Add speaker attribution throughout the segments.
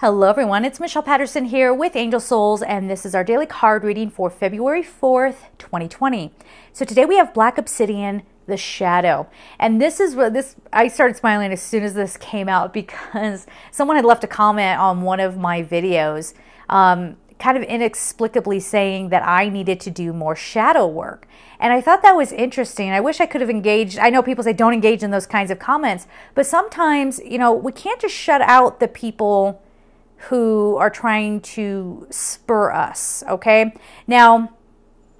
Speaker 1: Hello, everyone. It's Michelle Patterson here with Angel Souls, and this is our daily card reading for February 4th, 2020. So today we have Black Obsidian, the Shadow. And this is what this, I started smiling as soon as this came out because someone had left a comment on one of my videos, um, kind of inexplicably saying that I needed to do more shadow work. And I thought that was interesting. I wish I could have engaged. I know people say don't engage in those kinds of comments, but sometimes, you know, we can't just shut out the people who are trying to spur us, okay? Now,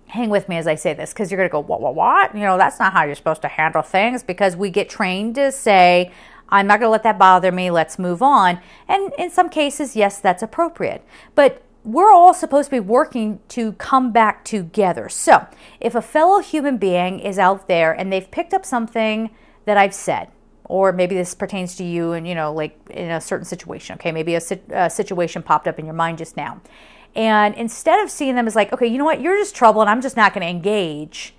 Speaker 1: hang with me as I say this because you're going to go, what, what, what? You know, that's not how you're supposed to handle things because we get trained to say, I'm not going to let that bother me. Let's move on. And in some cases, yes, that's appropriate. But we're all supposed to be working to come back together. So if a fellow human being is out there and they've picked up something that I've said, or maybe this pertains to you and you know like in a certain situation okay? Maybe a, a, situation popped up in your mind just now. And instead of seeing them as like okay you know what? You're just trouble and i'm just not going to engage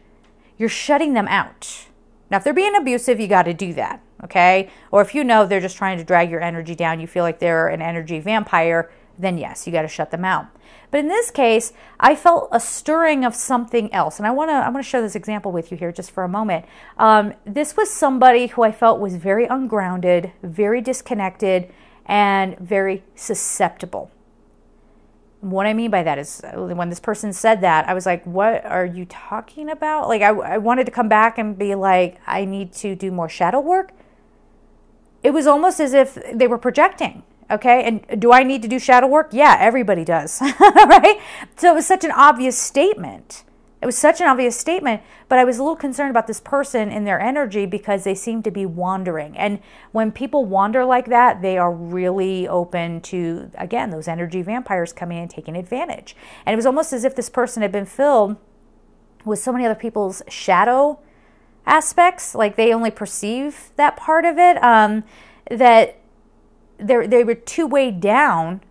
Speaker 1: you're shutting them out. Now if they're being abusive you got to do that okay? Or if you know they're just trying to drag your energy down you feel like they're an energy vampire then yes you got to shut them out but in this case, I felt a stirring of something else. And I want to I want to share this example with you here just for a moment. Um, this was somebody who I felt was very ungrounded, very disconnected, and very susceptible. What I mean by that is uh, when this person said that, I was like, what are you talking about? Like, I, I wanted to come back and be like, I need to do more shadow work. It was almost as if they were projecting Okay. And do I need to do shadow work? Yeah, everybody does. right? So it was such an obvious statement. It was such an obvious statement, but I was a little concerned about this person and their energy because they seem to be wandering. And when people wander like that, they are really open to, again, those energy vampires coming and taking advantage. And it was almost as if this person had been filled with so many other people's shadow aspects, like they only perceive that part of it, um, that they they were too weighed down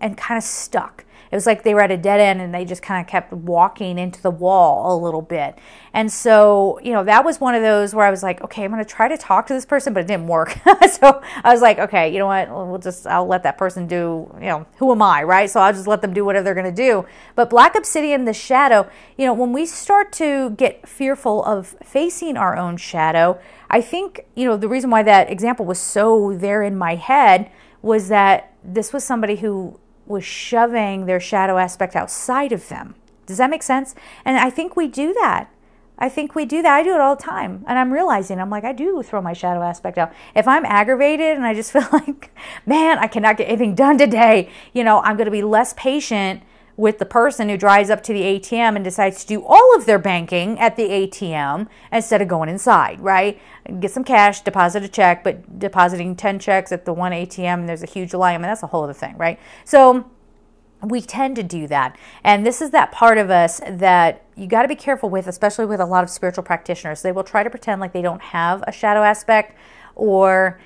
Speaker 1: and kind of stuck. It was like they were at a dead end and they just kind of kept walking into the wall a little bit. And so, you know, that was one of those where I was like, okay, I'm going to try to talk to this person, but it didn't work. so I was like, okay, you know what? We'll just, I'll let that person do, you know, who am I, right? So I'll just let them do whatever they're going to do. But Black Obsidian, the shadow, you know, when we start to get fearful of facing our own shadow, I think, you know, the reason why that example was so there in my head was that this was somebody who was shoving their shadow aspect outside of them. Does that make sense? And I think we do that. I think we do that. I do it all the time. And I'm realizing, I'm like, I do throw my shadow aspect out. If I'm aggravated and I just feel like, man, I cannot get anything done today, you know, I'm going to be less patient with the person who drives up to the ATM and decides to do all of their banking at the ATM instead of going inside, right? Get some cash, deposit a check, but depositing 10 checks at the one ATM, there's a huge line. I mean, that's a whole other thing, right? So we tend to do that. And this is that part of us that you got to be careful with, especially with a lot of spiritual practitioners. They will try to pretend like they don't have a shadow aspect or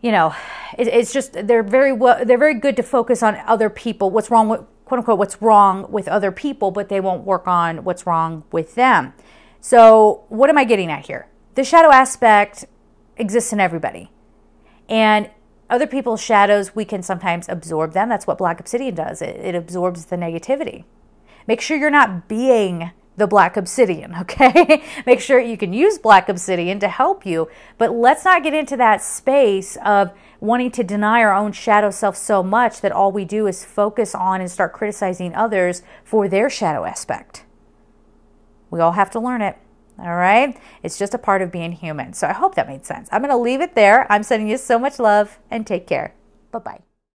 Speaker 1: you know, it's just they're very well, they're very good to focus on other people. What's wrong with quote unquote what's wrong with other people, but they won't work on what's wrong with them. So, what am I getting at here? The shadow aspect exists in everybody. And other people's shadows, we can sometimes absorb them. That's what Black Obsidian does, it, it absorbs the negativity. Make sure you're not being the black obsidian, okay? Make sure you can use black obsidian to help you, but let's not get into that space of wanting to deny our own shadow self so much that all we do is focus on and start criticizing others for their shadow aspect. We all have to learn it. All right? It's just a part of being human. So I hope that made sense. I'm going to leave it there. I'm sending you so much love and take care. Bye bye.